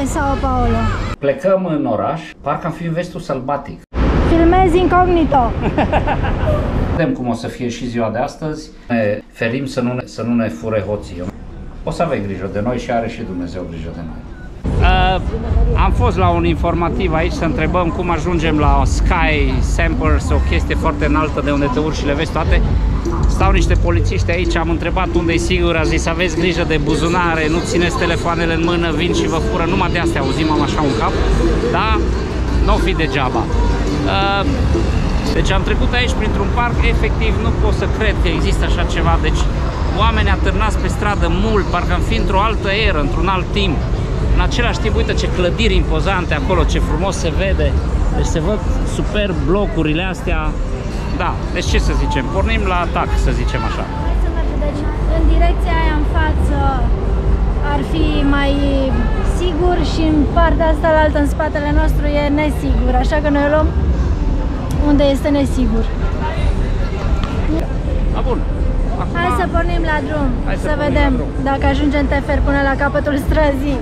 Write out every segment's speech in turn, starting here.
de Sao Paulo. Plecăm în oraș, parcă am fi în vestul sălbatic. Filmez incognito. Vedem cum o să fie și ziua de astăzi. Ne ferim să nu ne, să nu ne fure hoții. O să aveți grijă de noi și are și Dumnezeu grijă de noi. Uh, am fost la un informativ aici să întrebăm cum ajungem la Sky Samples, o chestie foarte înaltă de unde te urci și le vezi toate. Stau niște polițiști aici, am întrebat unde e sigur, a zis aveți grijă de buzunare, nu țineți telefoanele în mână, vin și vă fură, numai de astea auzim am așa un cap, da? Nu o fi degeaba. Uh, deci am trecut aici printr-un parc, efectiv nu pot să cred că există așa ceva, deci oameni atârnați pe stradă mult, parcă am fi într-o altă eră, într-un alt timp. În același timp, uite ce clădiri impozante acolo, ce frumos se vede. Deci se văd super blocurile astea. Da, deci ce să zicem, pornim la atac, să zicem așa. Deci, în direcția aia în față ar fi mai sigur și în partea asta la altă, în spatele nostru, e nesigur. Așa că noi luăm unde este nesigur. A, bun. Acum... Hai să pornim la drum, Hai să să, pornim vedem la drum. dacă ajungem tefer până la capătul străzii.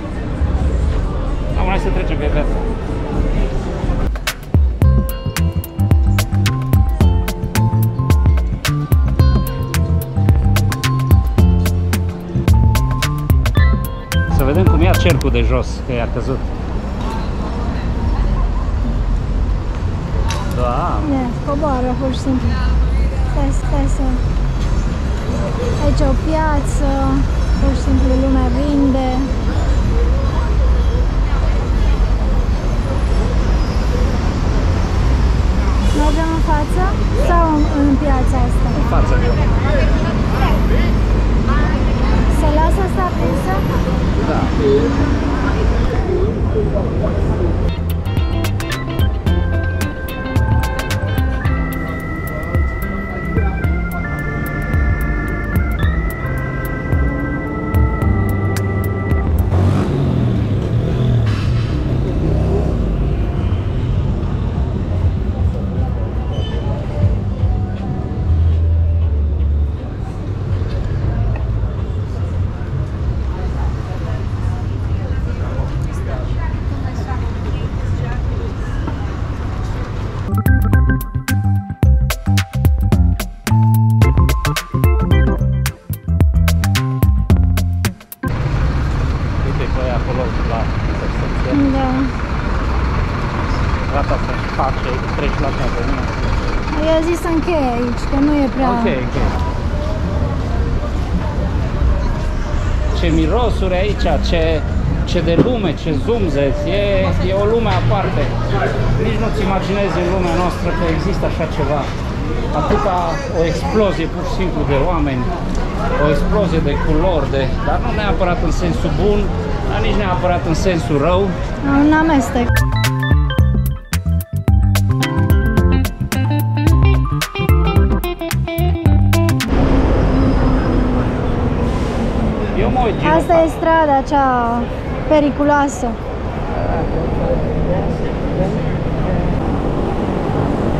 Am hai să trecem pe viață. Să vedem cum ia cercul de jos, că i-a căzut. Da, Ne, coboară pur și simplu. Stai, stai să... Aici e o piață, pur și simplu lumea vinde. Mergem în față sau în, în piața asta? în față. Se lasă asta aprinsă? Da. Că nu e prea... Ok, ok. Ce mirosuri aici, ce, ce de lume, ce zumzet, e, e o lume aparte. Nici nu-ți imaginezi în lumea noastră că există așa ceva. Atâta o explozie pur și simplu de oameni, o explozie de culori, de, dar nu neapărat în sensul bun, dar nici neapărat în sensul rău. Un amestec. Mă uit din Asta e strada cea periculoasă.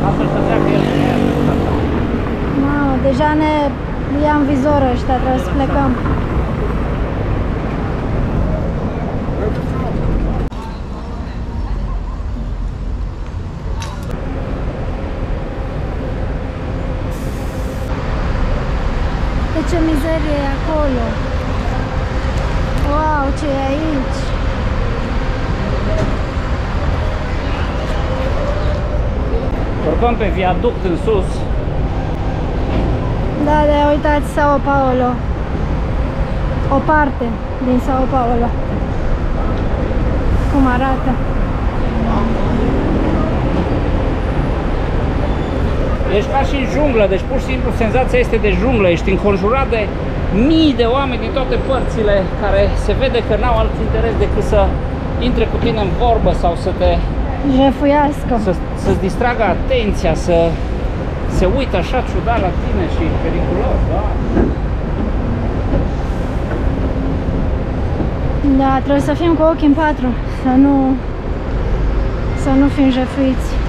Asta să treacă el în ea. Mamă, deja ne ia în vizor ăștia, trebuie să plecăm. De ce mizerie e acolo? Wow, ce e aici? Urcăm pe viaduct în sus. Da, de uitați Sao Paulo. O parte din Sao Paulo. Cum arată. Ești ca și în junglă, deci pur și simplu senzația este de junglă. Ești înconjurat de mii de oameni din toate părțile care se vede că n-au alt interes decât să intre cu tine în vorbă sau să te Jefuiască. să, să-ți distragă atenția, să se uită așa ciudat la tine și periculos, da? Da, trebuie să fim cu ochii în patru, să nu, să nu fim jefuiți.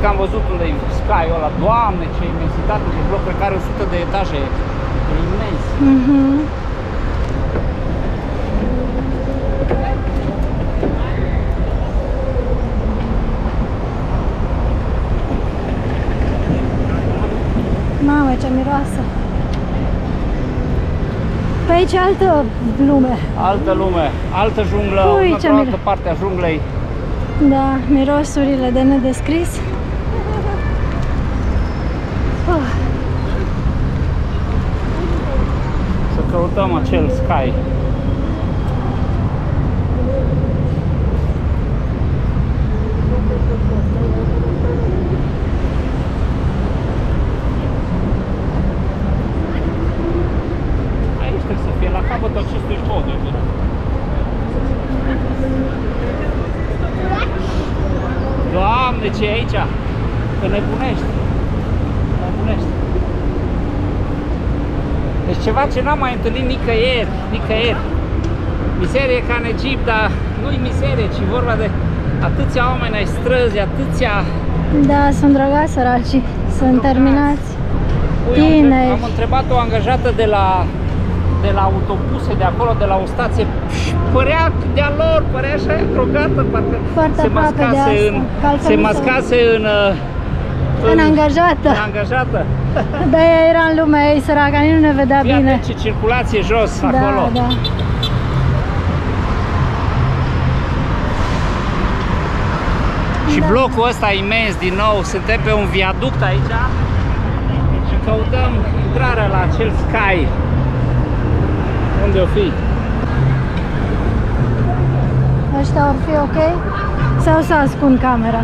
Cred că am văzut unde e Sky-ul ăla. Doamne, ce imensitate de bloc, cred că are 100 de etaje. E imens. Mhm. Mamă, ce miroasă! Pe aici e altă lume. Altă lume, altă junglă, Ui, Ui, ce o altă mir- parte a junglei. Da, mirosurile de nedescris. Oh, Să căutăm acel Sky. Aici trebuie să fie, la capătul acestui pod. uite. Doamne, ce e aici? Că nebunești. Nebunești. Deci ceva ce n-am mai întâlnit nicăieri, nicăieri. Miserie ca în Egipt, dar nu-i miserie, ci vorba de atâția oameni ai străzi, atâția... da, sunt drăgați săracii. Sunt Drogați. terminați. Ui, am, întreb- Tineri. am întrebat o angajată de la, de la autobuse de acolo, de la o stație, și părea de-a lor, părea așa drogată, parcă Foarte se aproape de mascase asta, în, că altfel se nu se- mascase în, uh, În angajată. în angajată. Da, ea era în lumea ei săraca, nici nu ne vedea Fii bine. atent ce circulație jos acolo. Da, da. Și Da. blocul ăsta imens din nou, suntem pe un viaduct aici și căutăm intrarea la acel Sky. Unde o fi? Ăștia ar fi ok? Sau să ascund camera?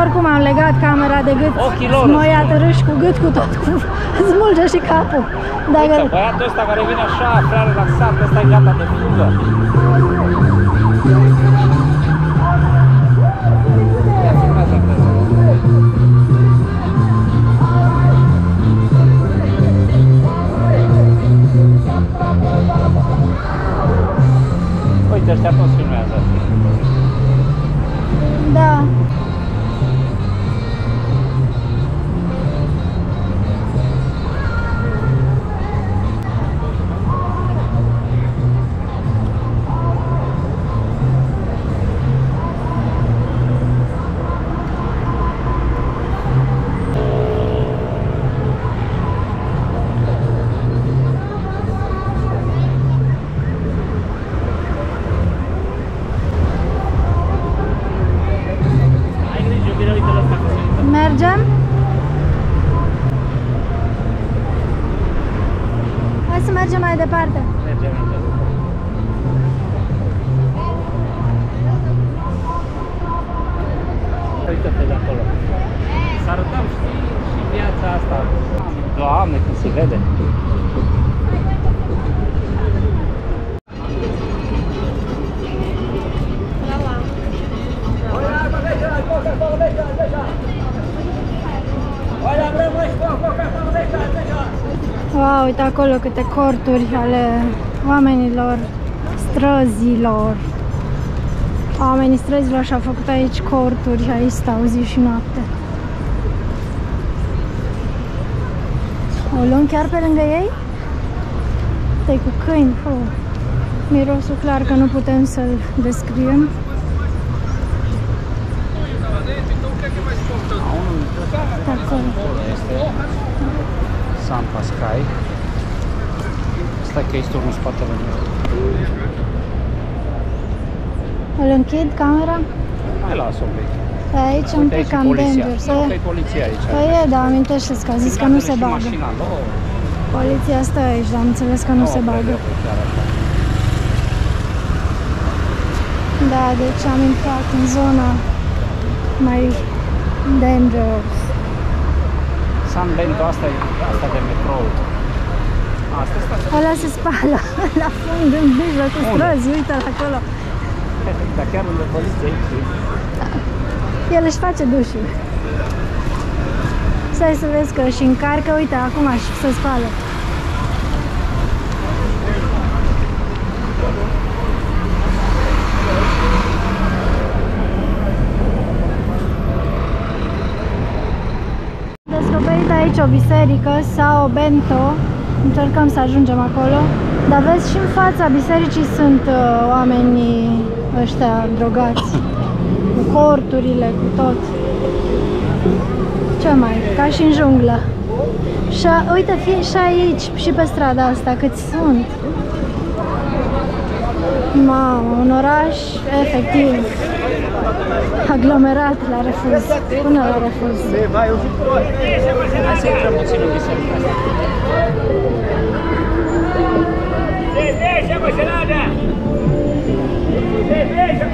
Oricum am legat camera de gât, Ochii lor mă ia îți târâși cu gât cu tot, cu smulge și capul. Dacă... Uite, băiatul ăsta care vine așa, prea relaxat, ăsta e gata de fugă. Ia filmează, filmează. Uite, ăștia toți filmează. Da. Acolo câte corturi ale oamenilor, străzilor. Oamenii străzilor și-au făcut aici corturi și aici stau zi și noapte. O luăm chiar pe lângă ei? Stai cu câini, oh. Mirosul clar că nu putem să-l descriem. Pe acolo. Este San Pascal. Stai că este unul în spatele meu. Îl închid camera? Mai las un pic. Pe aici un Uite, pic aici cam poliția. danger. Nu, Să... că e poliția aici. Păi e, da, amintește că a zis că nu se Și bagă. Mașina lor. Poliția stă aici, dar am înțeles că nu se cred bagă. eu că chiar așa. Da, deci am intrat în zona mai dangerous. San Bento, asta e asta de metrou. Ăla se spală la fund, în mijlocul străzi, uite-l acolo. Dar chiar unde poliție da. El își face dușul. Stai să vezi că își încarcă, uite, acum și se spală. descoperit aici o biserică sau o bento Încercăm să ajungem acolo. Dar vezi, și în fața bisericii sunt uh, oamenii ăștia drogați. Cu corturile, cu tot. Ce mai? Ca și în junglă. Și a, uite, fie și aici, și pe strada asta, cât sunt. Mamă, un oraș efectiv aglomerat la refuz, până la refuz. Hai să intrăm puțin în biserica asta. Cerveja, moçada! Cerveja,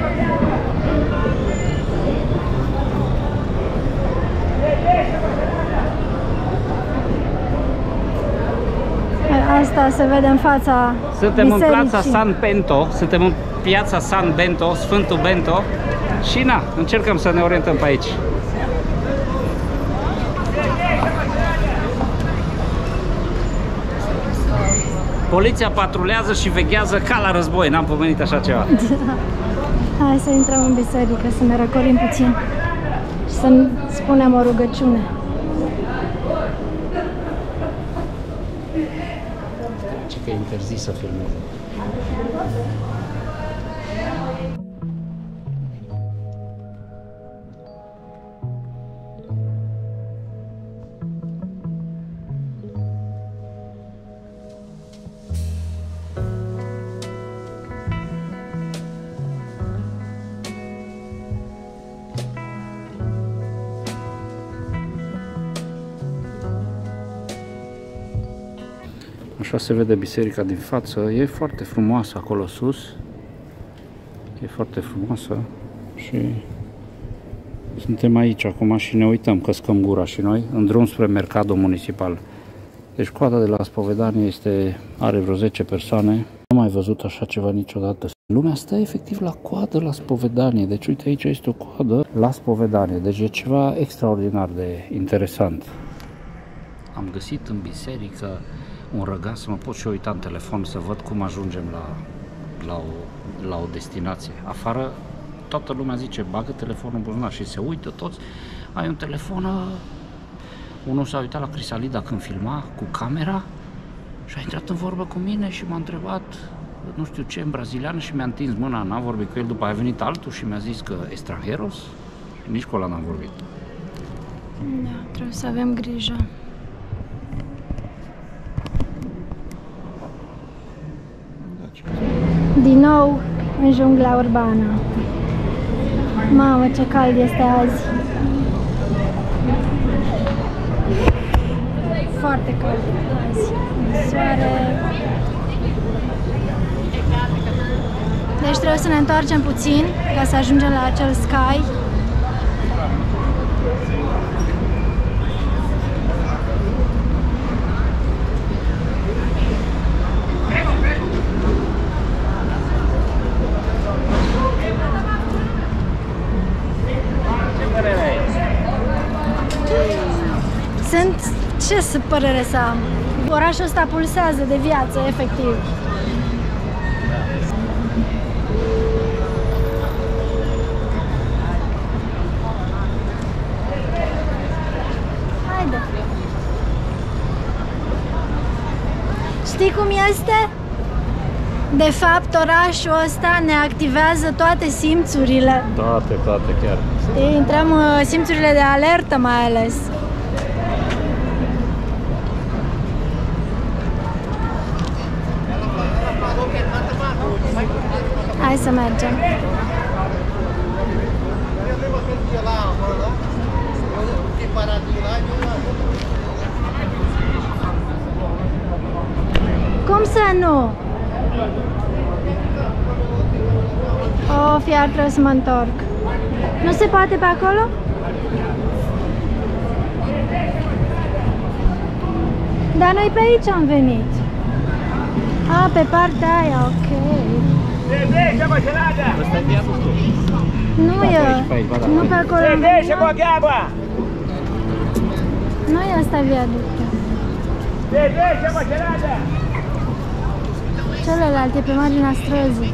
Asta se vede în fața Suntem bisericii. în piața San Bento, suntem în piața San Bento, Sfântul Bento și na, încercăm să ne orientăm pe aici. Poliția patrulează și veghează ca la război, n-am pomenit așa ceva. Hai să intrăm în biserică, să ne răcorim puțin și să spunem o rugăciune. Ce că e interzis să filmeze. Așa se vede biserica din față. E foarte frumoasă acolo sus. E foarte frumoasă și suntem aici acum și ne uităm, căscăm gura și noi, în drum spre Mercado Municipal. Deci coada de la spovedanie este, are vreo 10 persoane. Nu am mai văzut așa ceva niciodată. Lumea stă efectiv la coadă la spovedanie. Deci uite aici este o coadă la spovedanie. Deci e ceva extraordinar de interesant. Am găsit în biserică un răgaz să mă pot și eu uita în telefon să văd cum ajungem la, la, o, la o destinație. Afară toată lumea zice bagă telefonul în buzunar și se uită toți. Ai un telefon, ă, unul s-a uitat la Crisalida când filma cu camera și a intrat în vorbă cu mine și m-a întrebat nu știu ce, în braziliană și mi-a întins mâna, n-am vorbit cu el, după aia a venit altul și mi-a zis că extranjeros și nici cu ăla n-am vorbit. Da, trebuie să avem grijă. Din nou în jungla urbană. Mamă, ce cald este azi. Foarte cald azi. Soare. Deci trebuie să ne întoarcem puțin ca să ajungem la acel sky. Sunt ce să părere să am? Orașul ăsta pulsează de viață, efectiv. Haide. Știi cum este? De fapt, orașul ăsta ne activează toate simțurile. Toate, toate chiar. Știi, intrăm uh, simțurile de alertă mai ales. Să mergem. Cum să nu? Of, iar trebuie să mă întorc. Nu se poate pe acolo? Dar noi pe aici am venit. A, pe partea aia, ok. Nu e, nu pe acolo. Servește cu gheaba! Nu e asta viaductul. Servește cu gheaba! Celălalt e pe marginea străzii.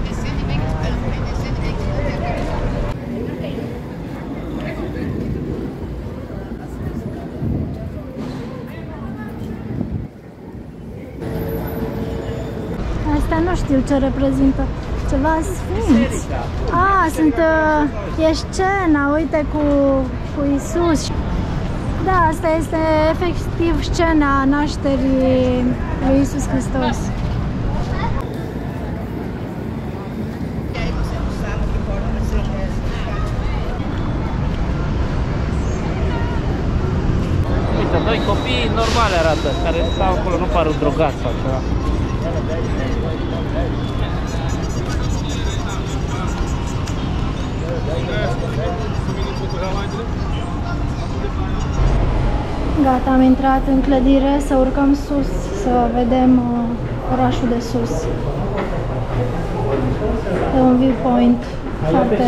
Asta nu știu ce reprezintă. Ceva sfinți. Ah, sunt... Uh, e scena, uite, cu, cu Isus. Da, asta este efectiv scena nașterii lui Isus Hristos. Uite, doi copii normale arată, care stau acolo, nu par drogați am intrat în clădire să urcăm sus, să vedem uh, orașul de sus. E un viewpoint foarte,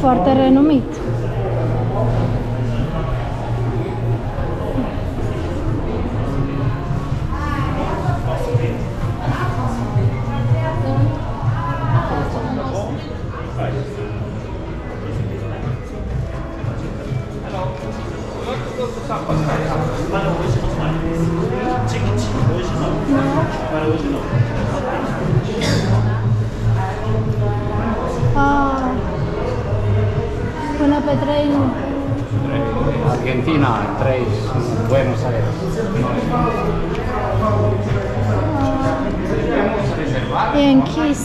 foarte renumit. E închis.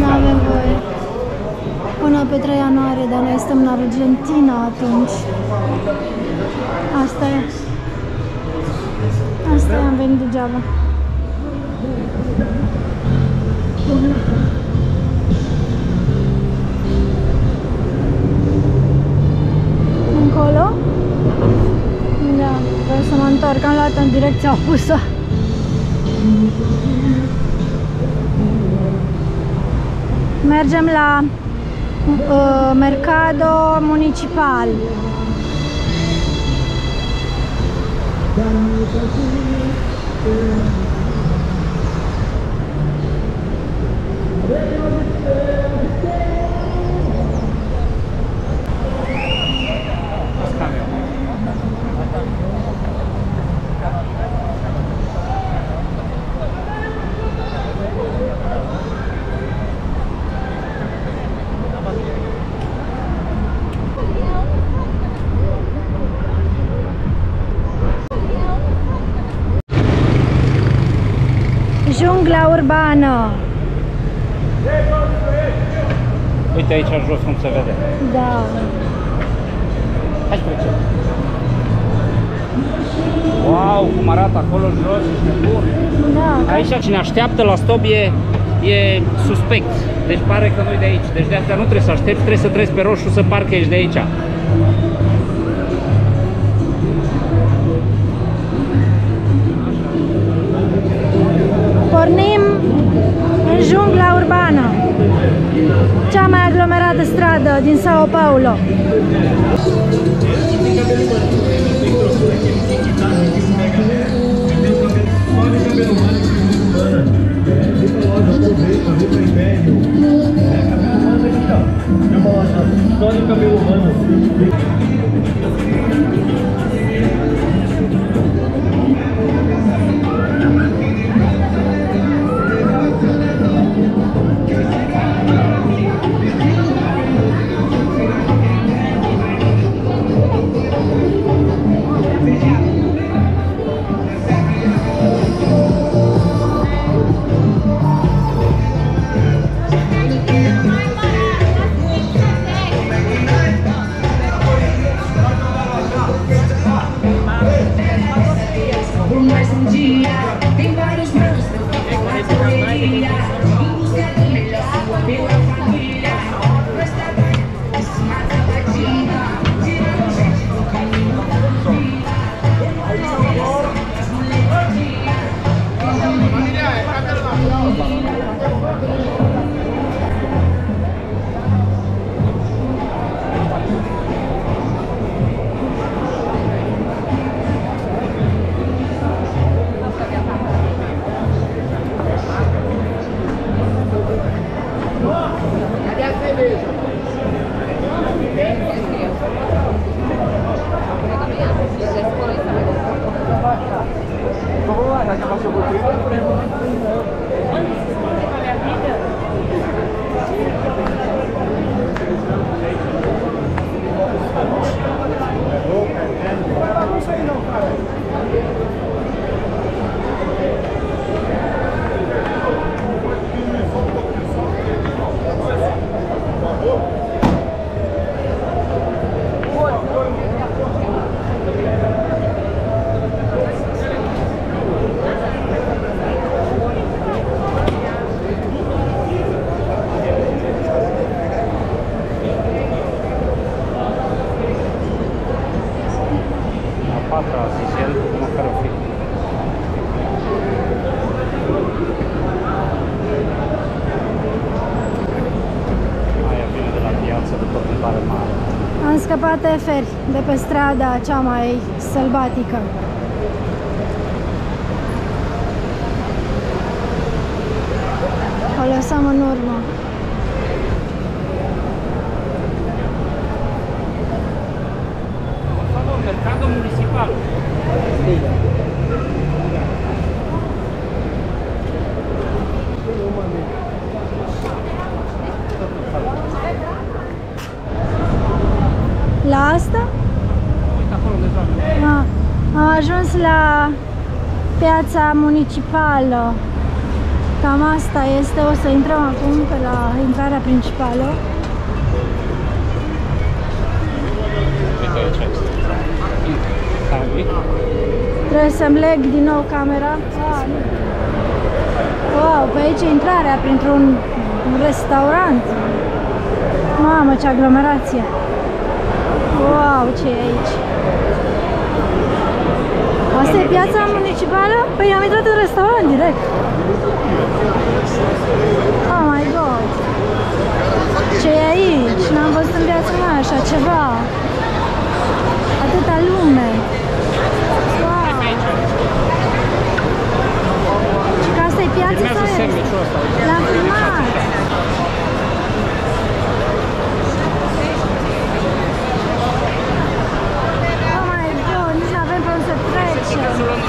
Nu avem voie. Până pe 3 ianuarie, dar noi stăm în Argentina atunci. Asta e. Asta e, am venit degeaba. Încolo? Da, vreau să mă întorc, am luat în direcția opusă. Mergem la uh, Mercado Municipal. Urbană. Uite aici jos cum se vede. Da. Hai să trecem. Wow, cum arată acolo jos, este bun. Da. Aici cine așteaptă la stop e, e suspect. Deci pare că nu de aici. Deci de asta nu trebuie să aștepți, trebuie să treci pe roșu să parchezi de aici. Cea mai aglomerată stradă din Sao Paulo. Só de cabelo humano. Scăpat eferi de pe strada cea mai sălbatică. O lăsăm în urmă. Mercado municipal. La asta? Uite acolo de zonă. A, am ajuns la piața municipală. Cam asta este. O să intrăm acum pe la intrarea principală. Uite aici este. Hai. Trebuie să-mi leg din nou camera. Ah, nu. Wow, pe aici e intrarea printr-un restaurant. Mamă, ce aglomerație! Wow, ce e aici? Asta e piața municipală? Păi am intrat în restaurant direct. Oh my god! Ce e aici? N-am văzut în viața mea așa ceva. Atâta lume. Wow! Și că asta e piața Filmează sau e? sandwich-ul ăsta. L-am filmat! Oh my god, nici nu avem pe unde să trecem.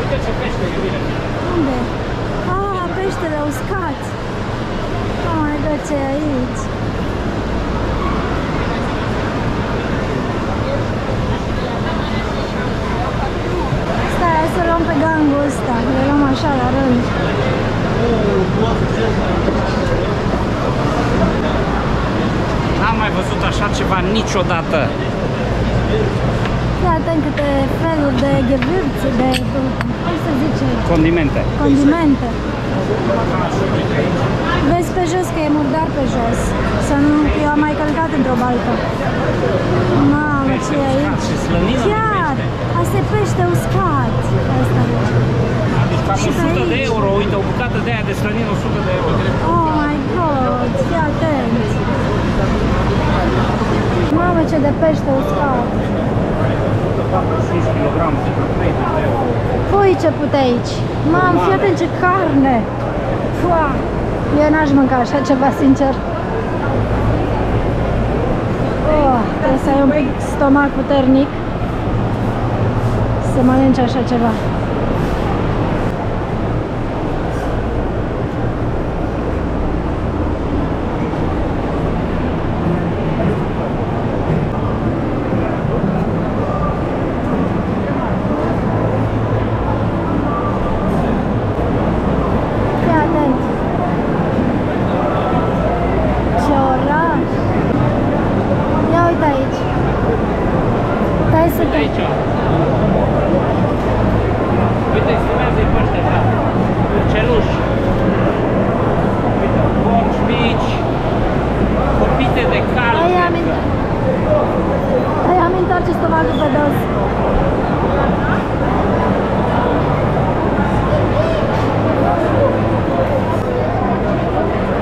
Uite ce pește e bine. Unde? Ah, peștele uscat. Oh my god, ce e aici? Stai, hai să luăm pe gangul ăsta. Le luăm așa la rând. N-am mai văzut așa ceva niciodată. Fii atent câte feluri de ghevârți, de, cum se zice, Condimente. condimente. Vezi pe jos că e murdar pe jos. Să nu, eu am mai călcat într-o baltă. Mamă, ce e aici? Și slănină de Chiar! pește. Asta e pește uscat. Asta. Deci cam Și pe 100 de aici? euro. Uite, o bucată de aia de slănină 100 de euro. Oh my god, fii atent! Mamă, ce de pește uscat! 5 kg pentru 30 de euro. Pui ce pute aici! Mamă, fii atent ce carne! Fua! Eu n-aș mânca așa ceva, sincer. Oh, trebuie să ai un pic stomac puternic să mănânci așa ceva. Fii atent! Ce oraș! Ia uite aici! Stai să te... Aici. Uite, filmează-i pe ăștia, da. Celuși. Uite, porci mici. Copite de calme. Hai, am Hai, am întoarce stomacul pe dos.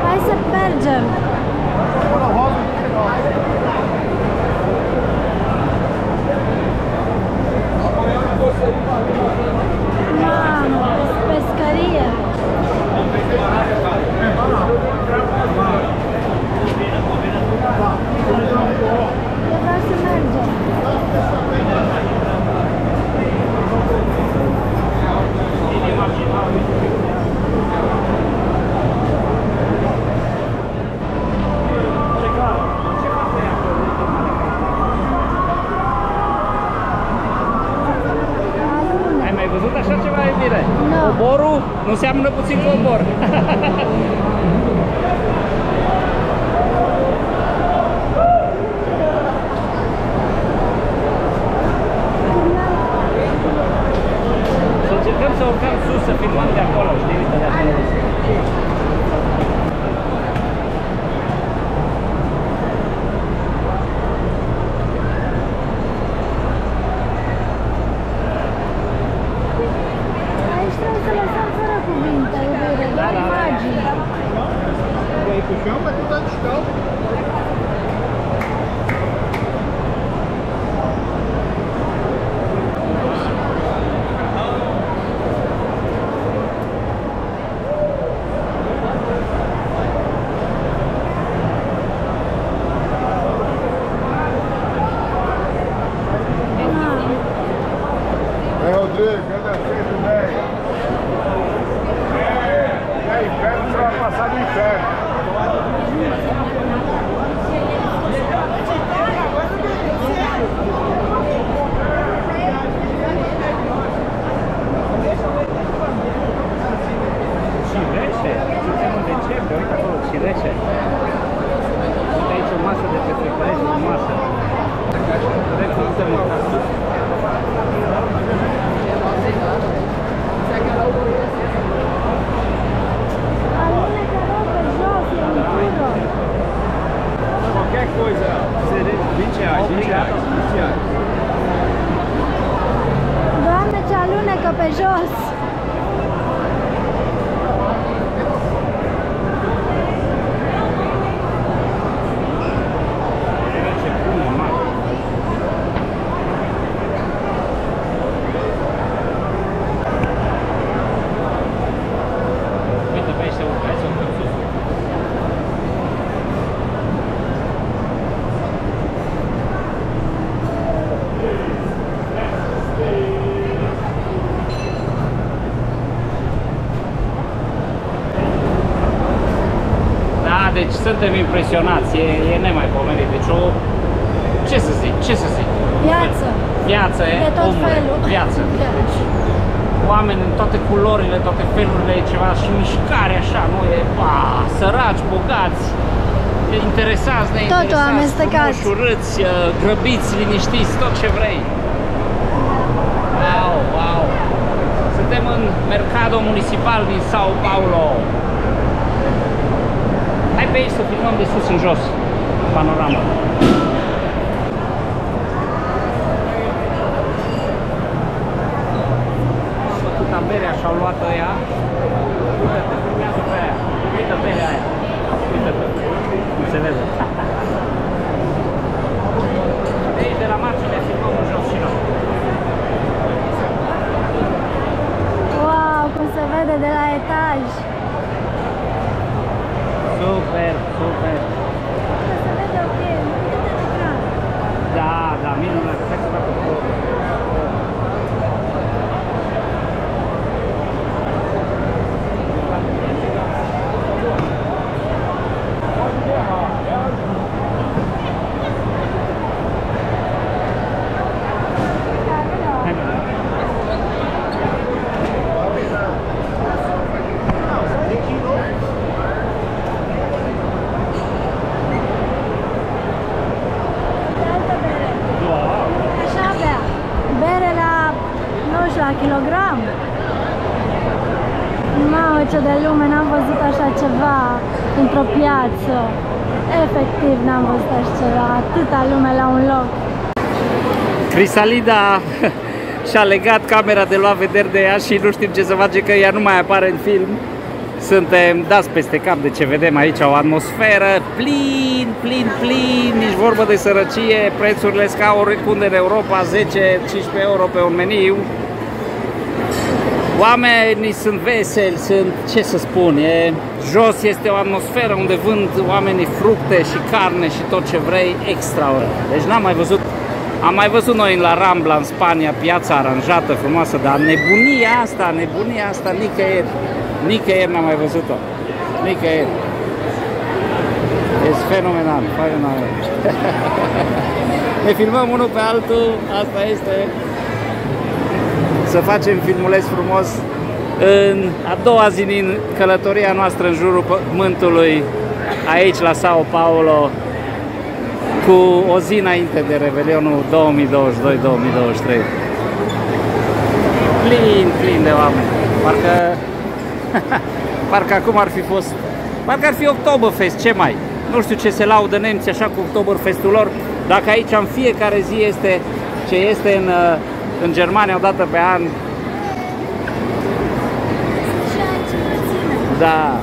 Hai să mergem. Mamă, pescărie. Eu vreau să mergem. Alune. Ai mai văzut așa ceva, Emire? Nu. Coborul nu seamănă puțin cobor. Deci suntem impresionați, e, e nemaipomenit. Deci o, ce să zic, ce să zic? Viață! Viață, e, De tot omule, felul. viață. Viață. Deci, oameni în toate culorile, toate felurile, e ceva și mișcare așa, nu e, ba, săraci, bogați, interesați, neinteresați, Totul amestecat. frumoși, urâți, uh, grăbiți, liniștiți, tot ce vrei. Wow, wow! Suntem în Mercado Municipal din Sao Paulo. Hai pe aici să filmăm de sus în jos, panorama. Au făcut berea și-au luat ăia. Uite-te, filmează pe aia. Uite berea aia. Uite-te. Nu se vede. De aici, de la margine, filmăm în jos și noi. Wow, cum se vede de la etaj! Da, da, minunat. Atâta lume la un loc. Crisalida și-a legat camera de luat vederi de ea și nu știm ce să face că ea nu mai apare în film. Suntem dați peste cap de ce vedem aici, o atmosferă plin, plin, plin, nici vorbă de sărăcie, prețurile scau oricunde în Europa, 10-15 euro pe un meniu. Oamenii sunt veseli, sunt, ce să spun, e, jos este o atmosferă unde vând oamenii fructe și carne și tot ce vrei, extraordinar. Deci n-am mai văzut, am mai văzut noi la Rambla, în Spania, piața aranjată, frumoasă, dar nebunia asta, nebunia asta, nicăieri, nicăieri n-am mai văzut-o, nicăieri. Este fenomenal, fenomenal. ne filmăm unul pe altul, asta este să facem filmuleț frumos în a doua zi din călătoria noastră în jurul pământului aici la Sao Paulo cu o zi înainte de Revelionul 2022-2023. Plin, plin de oameni. Parcă, parcă acum ar fi fost, parcă ar fi Oktoberfest, ce mai? Nu știu ce se laudă nemții așa cu Oktoberfestul lor, dacă aici în fiecare zi este ce este în, uh, în Germania o dată pe an, Și aici mulțime. da,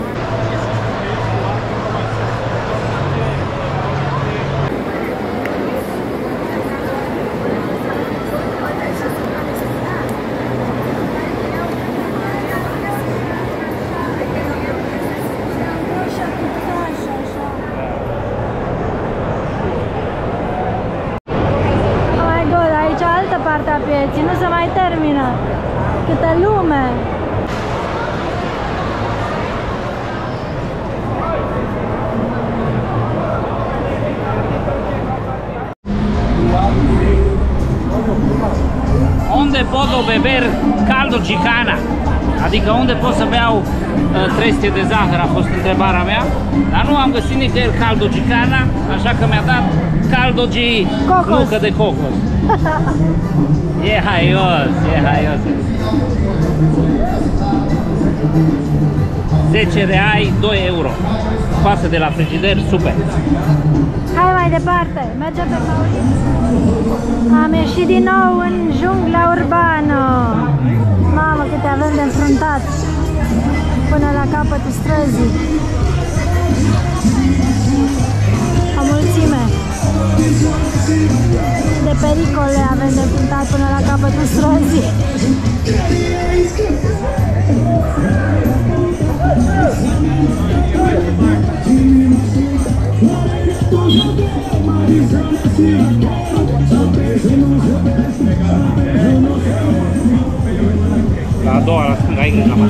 termină. Câtă lume! Unde pot beber caldo gicana? Adică unde pot să beau uh, trestie de zahăr a fost întrebarea mea, dar nu am găsit nicăieri caldo gicana, așa că mi-a dat caldo gi Cocos. nucă de cocos. e haios, e haios. 10 reai, 2 euro. Față de la frigider, super. Hai mai departe, mergem pe Paulista. Am ieșit din nou în jungla urbană. Mamă, câte avem de înfruntat până la capătul străzii. O mulțime de pericole avem de înfruntat până la capătul străzii. La a doua, la stânga, ai grijă, mă.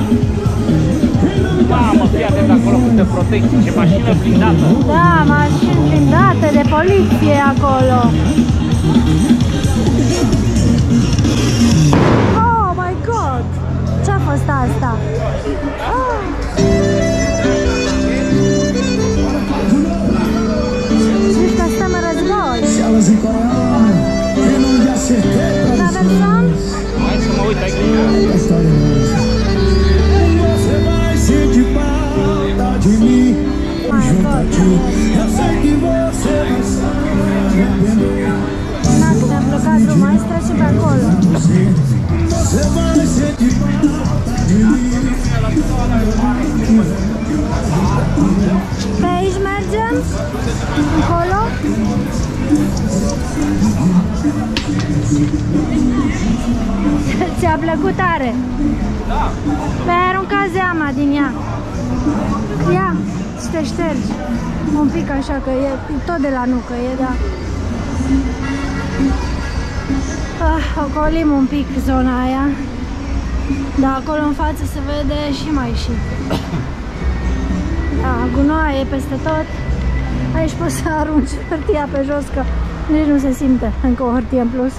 Mamă, fii atent acolo câte protecții, ce mașină blindată. Da, mașini blindate de poliție acolo. Oh my god! Ce-a fost asta? Ah. Zici că stăm în război. Elas em coreano, eu não me acertei pra Traversăm? Hai să mă uit, ai plăcut tare? Da. Pe arunca zeama din ea. Ia, și te ștergi. Un pic așa, că e tot de la nucă, e, da. Ah, ocolim un pic zona aia. Da, acolo în față se vede și mai și. Da, gunoaie peste tot. Aici poți să arunci hârtia pe jos, că nici nu se simte încă o hârtie în plus.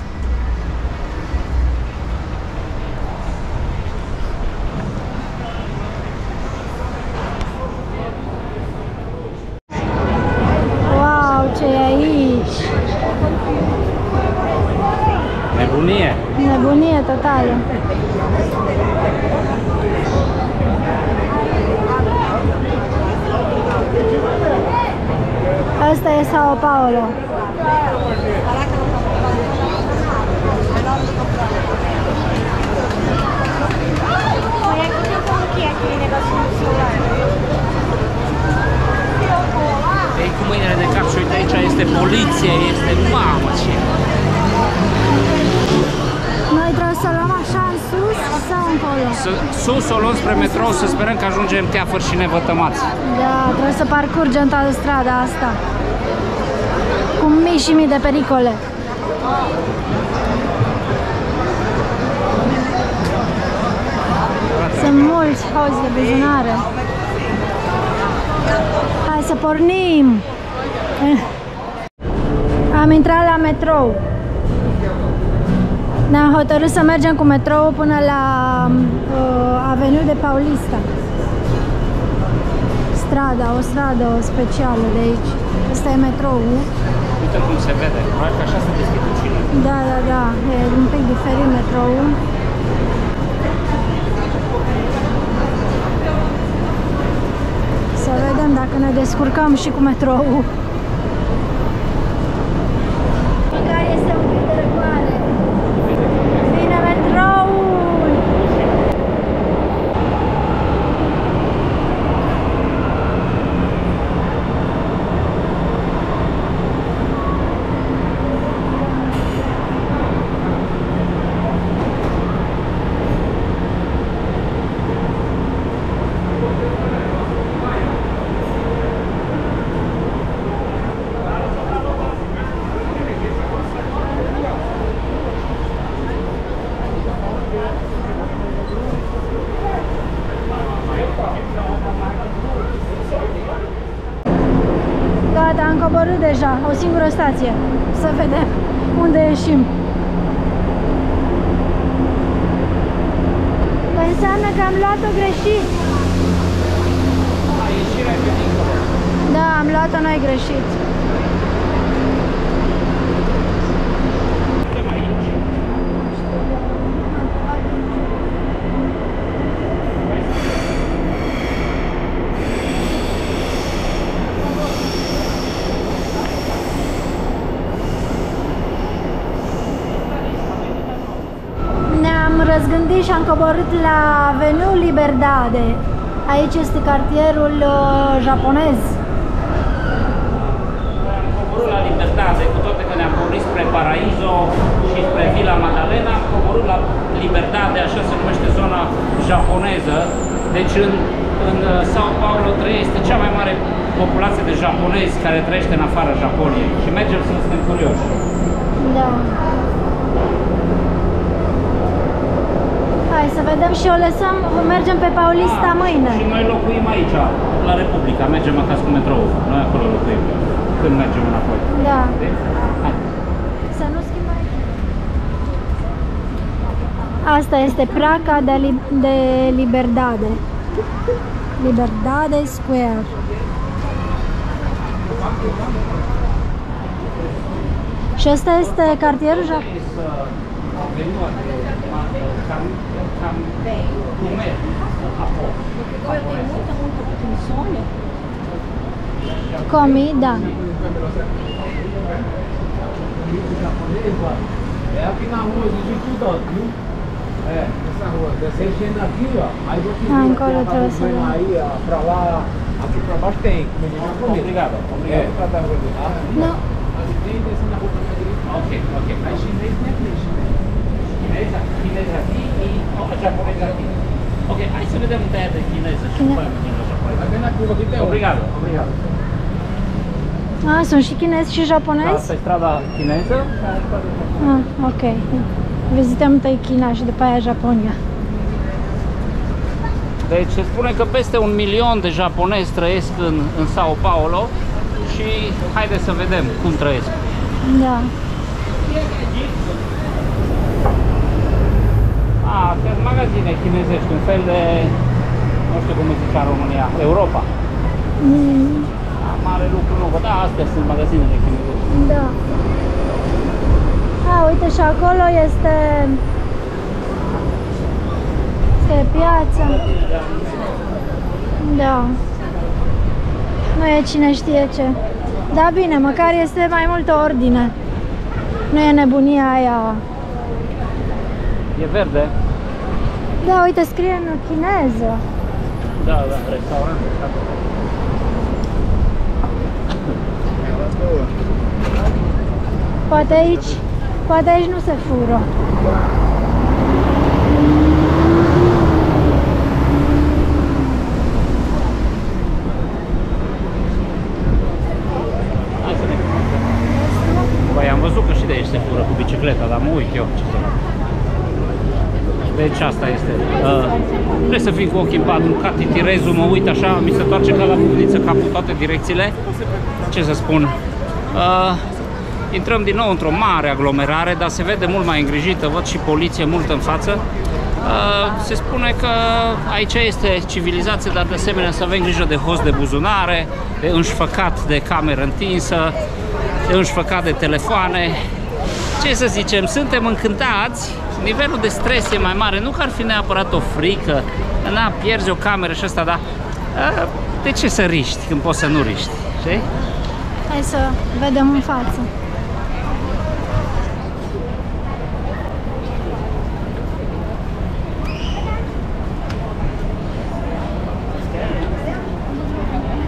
Wow, ce e aici! Nebunie. Nebunie totală! Asta e Sao Paulo. Ei cu mâinile de cap și uite aici este poliție, este mamă ce Noi trebuie să luăm așa în sus sau încolo? Să, sus o luăm spre metrou să sperăm că ajungem teafăr și nevătămați. Da, trebuie să parcurgem toată strada asta. Cu mii și mii de pericole. Sunt mulți hoți de buzunare. Hai să pornim! Eh. Am intrat la metrou. Ne-am hotărât să mergem cu metrou până la uh, Avenue de Paulista strada, o stradă specială de aici. Asta e metroul. Uite cum se vede, probabil că așa se deschid ușile. Da, da, da, e un pic diferit metroul. Să vedem dacă ne descurcăm și cu metroul. Singură stație. Să vedem unde ieșim. Păi înseamnă că am luat-o greșit. Da, am luat-o noi greșit. Ne-am răzgândit și am coborât la Avenue Liberdade. Aici este cartierul uh, japonez. Am coborât la Libertate, cu toate că ne-am pornit spre Paraiso și spre Villa Madalena, am coborât la Libertate, așa se numește zona japoneză. Deci în, în uh, Sao Paulo trăiește cea mai mare populație de japonezi care trăiește în afara Japoniei. Și mergem să suntem curioși. Da. Hai să vedem și o lăsăm, mergem pe Paulista Ah, mâine. Și noi locuim aici, la Republica, mergem acasă cu metrou. Noi acolo locuim. Când mergem înapoi. Da. Deci, hai. Să nu schimbăm. Asta este placa de, li- de Liberdade. Liberdade Square. Și ăsta este cartierul tá bem. É? Eu tenho muita, muita, muita insônia. Comida. É aqui na rua de tudo, viu? É, essa rua. Descendo aqui, ó. Aí você ah, agora eu trouxe. Aí, ó, pra lá. Aqui pra baixo tem. Obrigado. Obrigado. É, não. Tem descendo na rua pra Ok, ok. Mas chinês não é né? Chinez aqui e oh, japonês aqui. Ok, hai să vedem de aia de chineză și Chine- după aia mergem la japonez. Vai vendo aqui, aqui tem um. Obrigado, obrigado. Ah, sunt și chinezi și japonezi? Asta e strada chineză. Ah, ok. Vizităm întâi China și după aia Japonia. Deci se spune că peste un milion de japonezi trăiesc în, în Sao Paulo și haideți să vedem cum trăiesc. Da. Ah, sunt magazine chinezești, un fel de, nu știu cum îi zice în România, Europa. Mm, Da, mare lucru nu, văd, da, astea sunt magazinele chinezești. da. A, uite și acolo este este piața. Da. Nu e cine știe ce. Da, bine, măcar este mai multă ordine. Nu e nebunia aia. E verde? Da, uite, scrie în chineză. Da, da, restaurant. Poate aici, poate aici nu se fură. Hai să ne Păi am văzut că și de aici se fură cu bicicleta, dar mă uit eu ce să fac. Deci asta este. Uh, trebuie să fim cu ochii în pat, ca titirezul, mă uit așa, mi se toarce ca la bubniță capul toate direcțiile. Ce să spun? Uh, intrăm din nou într-o mare aglomerare, dar se vede mult mai îngrijită, văd și poliție mult în față. Uh, se spune că aici este civilizație, dar de asemenea să avem grijă de host de buzunare, de înșfăcat de cameră întinsă, de înșfăcat de telefoane. Ce să zicem, suntem încântați, nivelul de stres e mai mare, nu că ar fi neapărat o frică, na, pierzi o cameră și asta, dar uh, de ce să riști când poți să nu riști, știi? Hai să vedem în față.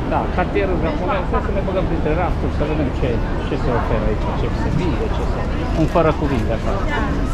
Da, cartierul japonez, hai să ne băgăm printre rafturi să vedem ce, ce se oferă aici, ce se vinde, ce se... Un fără cuvinte așa.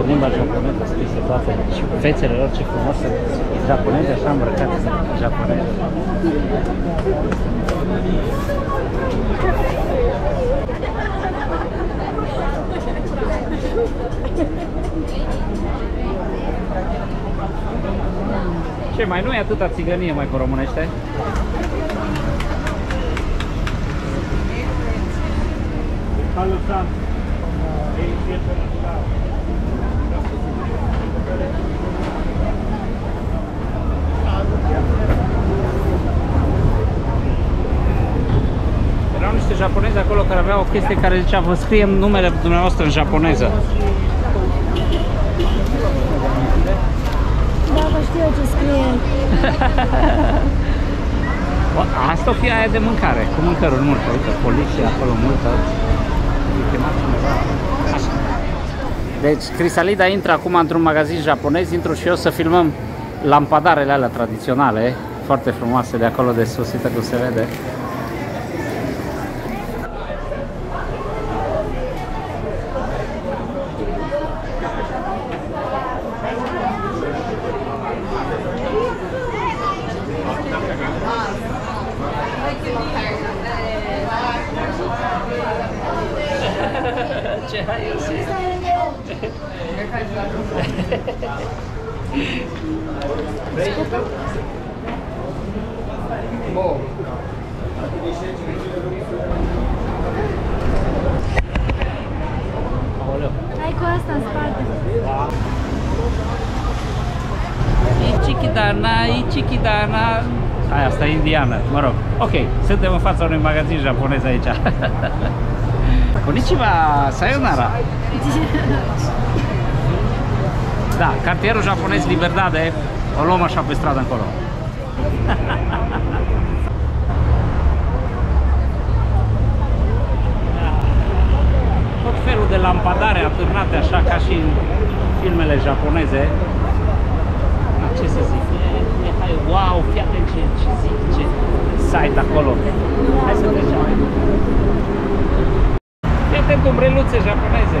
În limba japoneză scrise toate și fețele lor ce frumos sunt japoneze așa îmbrăcate japoneze. Ce, mai nu e atâta țigănie mai pe românește? Erau niște japonezi acolo care aveau o chestie care zicea vă scriem numele dumneavoastră în japoneză. Da, vă știu eu ce scrie. Bă, Asta o fi aia de mâncare, cu mâncăruri multe. Uite, poliția acolo multă. E chemat cineva. Așa. Deci, Crisalida intră acum într-un magazin japonez, intru și eu să filmăm lampadarele alea tradiționale, foarte frumoase de acolo de sus, uite cum se vede. Ce Aoleu. Hai cu asta în spate. Ichikidana, Ichikidana. Hai, asta e indiană, mă rog. Ok, suntem în fața unui magazin japonez aici. Konnichiwa, sayonara. Da, cartierul japonez Liberdade, o luăm așa pe stradă încolo. Tot felul de lampadare atârnate așa ca și în filmele japoneze. Da, ce să zic? E, e, hai, wow, fii atent ce, ce zic, ce site acolo. Hai să trecem. Fii atent umbreluțe japoneze.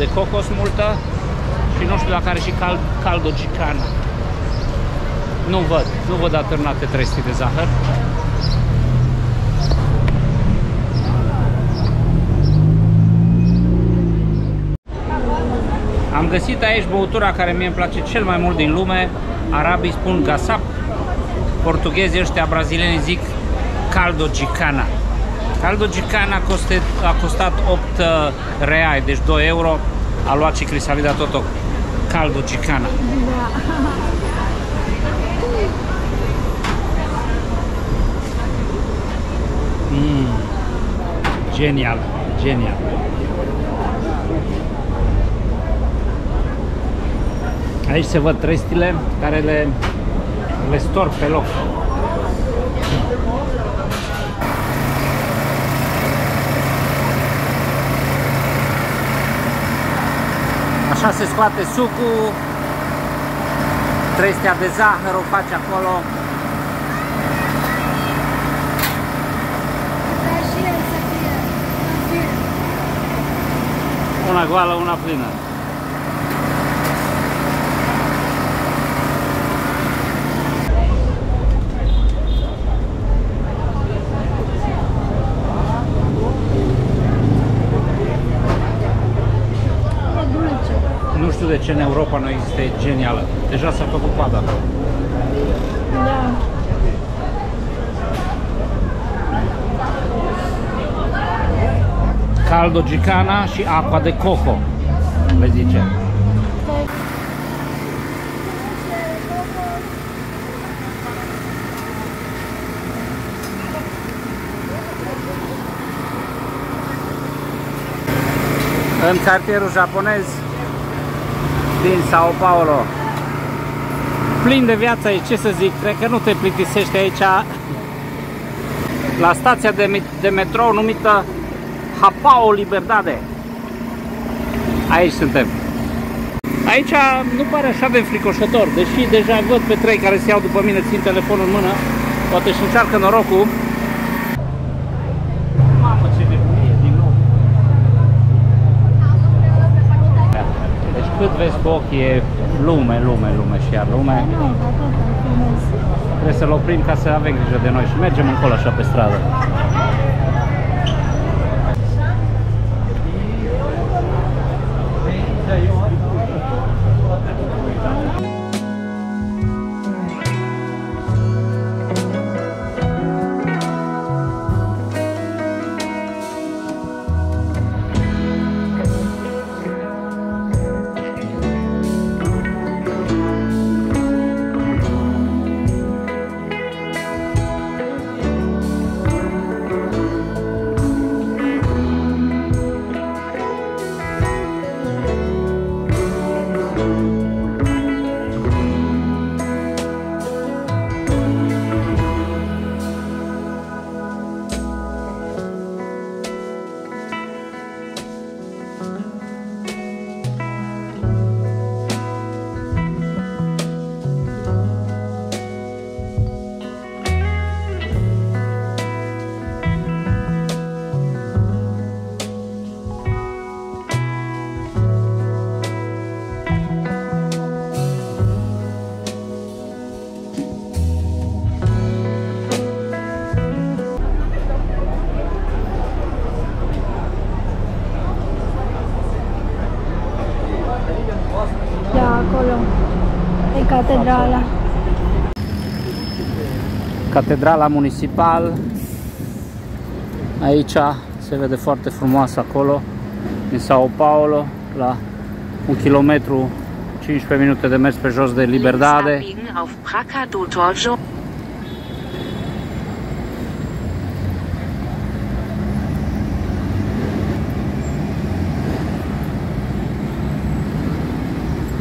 De cocos multă și nu știu dacă are și cal, caldo gicana. Nu văd, nu văd atârnate trestii de zahăr. Am găsit aici băutura care mie îmi place cel mai mult din lume. Arabii spun gasap, portughezii ăștia brazilieni zic caldo gicana. Caldo gicana a costat, a costat 8 uh, reai, deci 2 euro. A luat și Crisalida Toto caldo gicana. Mm. Genial, genial. Aici se văd trestile care le, le storc pe loc. Așa se scoate sucul, trestea de zahăr o faci acolo. Da, și el să fie. să fie. Una goală, una plină. Ce în Europa nu există e genială. Deja s-a făcut coada. Da. Caldo gicana și apa de coco, le zice. În cartierul japonez din Sao Paulo. Plin de viață aici, ce să zic, cred că nu te plictisește aici la stația de, mi- de metrou numită Hapao Liberdade. Aici suntem. Aici nu pare așa de fricoșător, deși deja văd pe trei care se iau după mine, țin telefonul în mână, poate și încearcă norocul. Mamă, ce nebunie din nou! Deci cât vezi cu ochii e lume, lume, lume și iar lume. Nu, atât, frumos. Trebuie să-l oprim ca să avem grijă de noi și mergem încolo așa pe stradă. Catedrala. Catedrala Municipal. Aici se vede foarte frumos acolo, în Sao Paulo, la un kilometru, 15 minute de mers pe jos de Liberdade.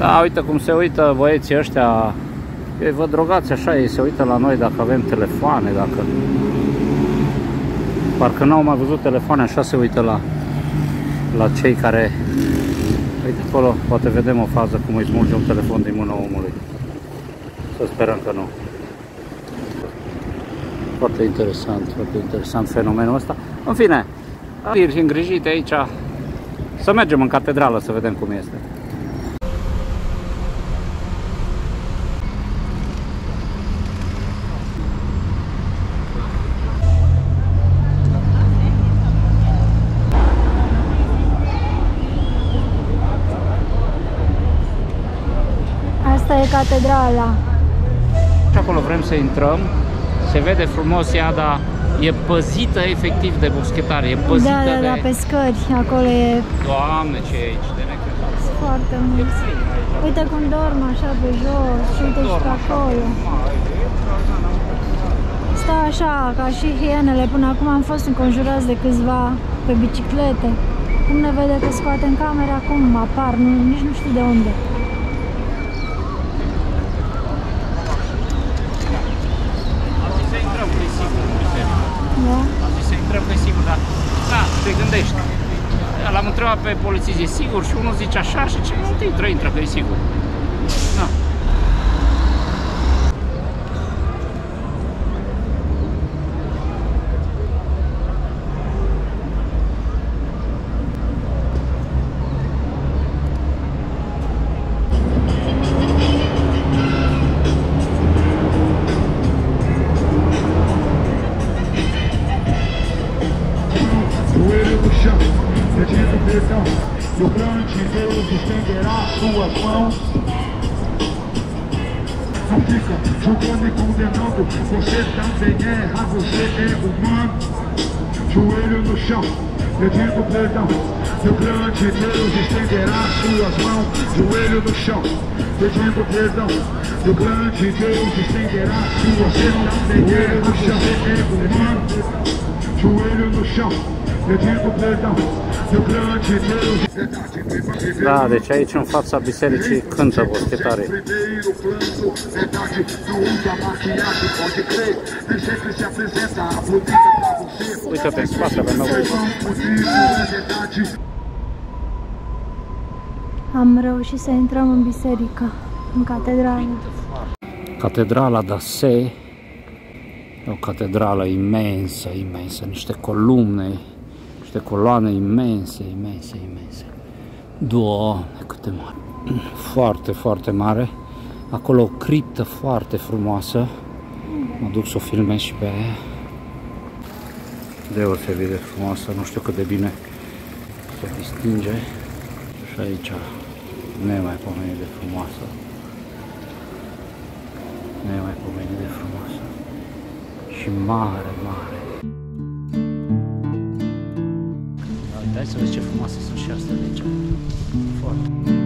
Links abbiegen auf Praca do Torjo. Da, uite cum se uită băieții ăștia. Eu îi văd drogați așa, ei se uită la noi dacă avem telefoane, dacă... Parcă n-au mai văzut telefoane, așa se uită la, la cei care... Uite acolo, poate vedem o fază cum îi smulge un telefon din mâna omului. Să sperăm că nu. Foarte interesant, foarte interesant fenomenul ăsta. În fine, firi îngrijite aici. Să mergem în catedrală să vedem cum este. Asta e catedrala. Și acolo vrem să intrăm. Se vede frumos ea, dar e păzită efectiv de boschetare. E păzită Da, da, de... da, pe scări. Acolo e Doamne, ce e aici de necrezat. foarte mult. Uite cum dorm așa pe jos și uite și pe acolo. Stau așa, ca și hienele. Până acum am fost înconjurați de câțiva pe biciclete. Cum ne vede că scoatem camera, acum apar, nu, nici nu știu de unde. Am zis să intrăm, că e sigur în biserică. Da? Am zis să intrăm, că e sigur, dar da, te gândești. L-am întrebat pe polițist, e sigur? Și unul zice așa și celălalt intră, intră, că e sigur. Grande Deus estenderá suas mãos não fica julgando e condenando. Você também erra, você é humano. Joelho no chão, pedindo perdão. Meu grande Deus estenderá suas mãos. Joelho no chão, pedindo perdão. Meu grande Deus estenderá suas mãos. Joelho no chão, é humano. Joelho no chão, pedindo perdão. Meu grande Deus. Da, deci aici în fața bisericii cântă boschetare. Primeiro plano, verdade, não usa maquiagem, pode crer. Nem sempre se apresenta a bonita pra você. Uite pe spate avem o Am reușit să intrăm în biserică, în catedrală. Catedrala da Se e o catedrală imensă, imensă, niște columne, niște coloane imense, imense, imense. Doamne, câte mare! Foarte, foarte mare. Acolo o criptă foarte frumoasă. Mă duc să o filmez și pe aia. Deosebit de frumoasă, nu știu cât de bine se distinge. Și aici, nemaipomenit de frumoasă nemaipomenit de frumoasă și mare, mare. Uite, hai să vezi ce frumoase sunt și astea de aici. Foarte.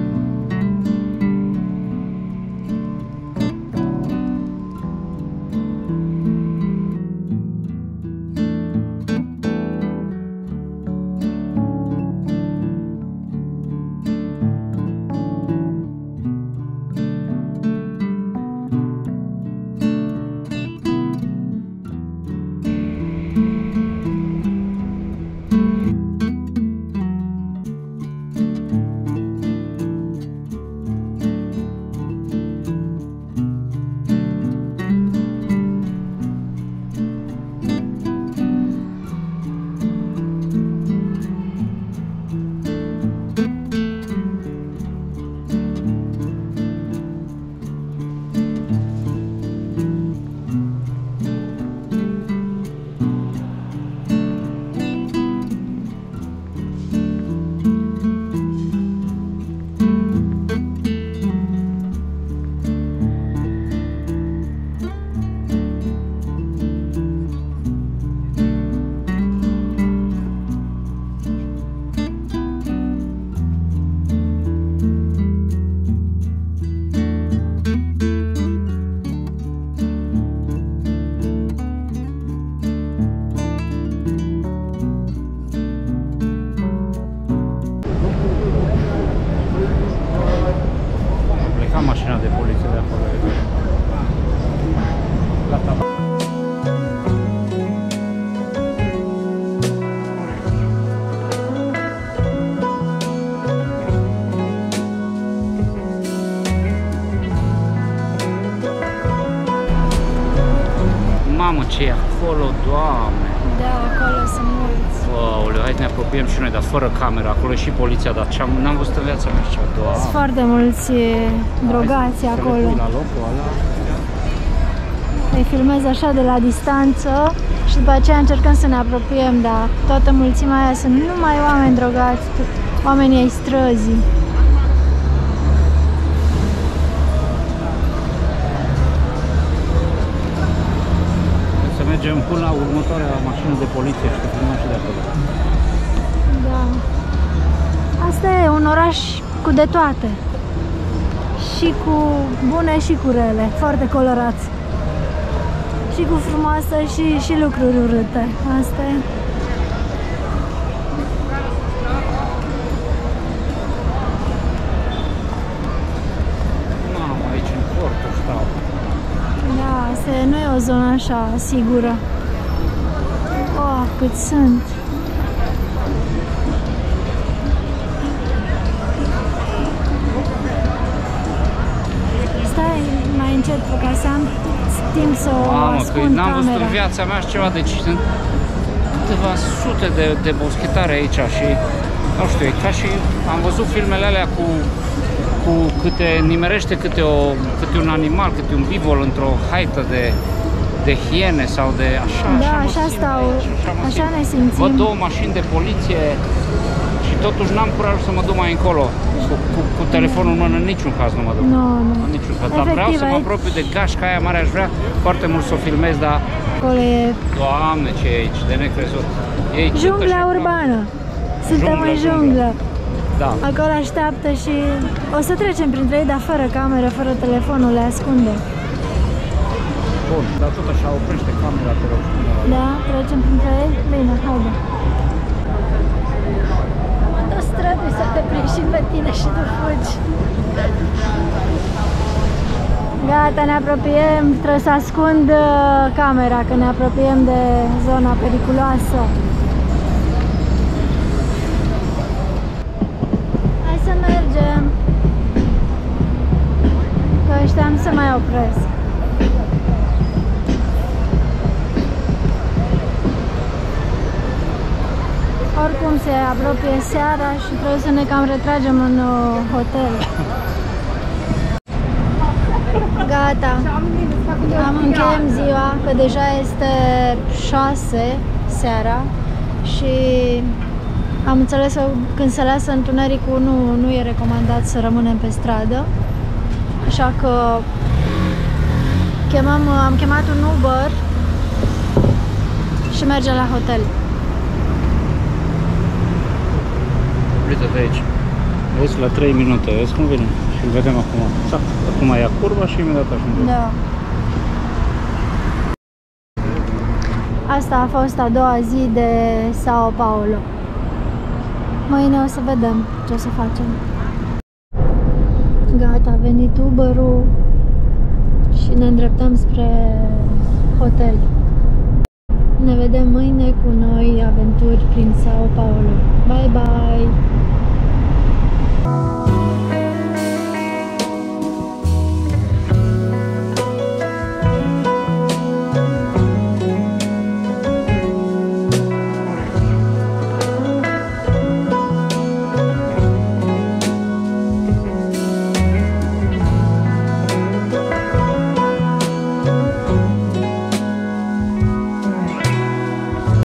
Fără cameră. Acolo e și poliția, dar ce-am, n-am văzut în viața mea așa, Sunt doamne! foarte mulți e, drogați Să le acolo. pui la locul ăla. Îi filmez așa de la distanță și după aceea încercăm să ne apropiem, dar toată mulțimea aia sunt numai oameni drogați, oamenii ai străzii. Să mergem până la următoarea mașină de poliție și să filmăm și de acolo. Da. Asta e un oraș cu de toate. Și cu bune și cu rele, foarte colorat. Și cu frumoasă și, și lucruri urâte. Asta e. Mamă, aici în cortul stau. Da, asta e, nu e o zonă așa sigură. Oh, cât sunt! Timp să o Mamă, că ascund n-am văzut camera. în viața mea așa ceva, deci sunt câteva sute de, de boschetare aici și nu știu, e ca și am văzut filmele alea cu, cu câte, nimerește câte, o, câte un animal, câte un bivol într-o haită de, de hiene sau de așa, Da, mă așa simt stau, aici, mă așa simt. ne simțim. Văd două mașini de poliție și totuși n-am curajul să mă duc mai încolo. Cu, cu, cu telefonul în mână, în niciun caz nu mă duc. Nu, nu. În niciun caz. Dar vreau Efectiv, să mă aici- apropiu de gașca aia mare, aș vrea foarte mult să o filmez, dar Acolo e Doamne, ce e aici, de necrezut. E cântă și jungla acolo. urbană. Suntem Junglă, în junglă. junglă. Da. Acolo așteaptă și o să trecem printre ei, dar fără cameră, fără telefonul, le ascundem. Bun, dar tot așa oprește camera, te rog. Da? Trecem printre ei? Bine, haide. Mă strădui să te prind și pe tine și tu fugi. Gata, ne apropiem, trebuie să ascund uh, camera, că ne apropiem de zona periculoasă. Hai să mergem. Că ăștia nu se mai opresc. Se apropie seara și trebuie să ne cam retragem în uh, hotel. Gata. Am încheiem ziua, că deja este 6 seara și am înțeles că când se lasă întunericul nu, nu e recomandat să rămânem pe stradă. Așa că chemăm, am chemat un Uber și mergem la hotel. Uite-te aici. Vezi la 3 minute, vezi cum vine? Și îl vedem acum. Exact. Acum ia curba și imediat ajungem. Da. Asta a fost a doua zi de Sao Paulo. Mâine o să vedem ce o să facem. Gata, a venit Uber-ul și ne îndreptăm spre hotel. Ne vedem mâine cu noi aventuri prin Sao Paulo. Bye bye!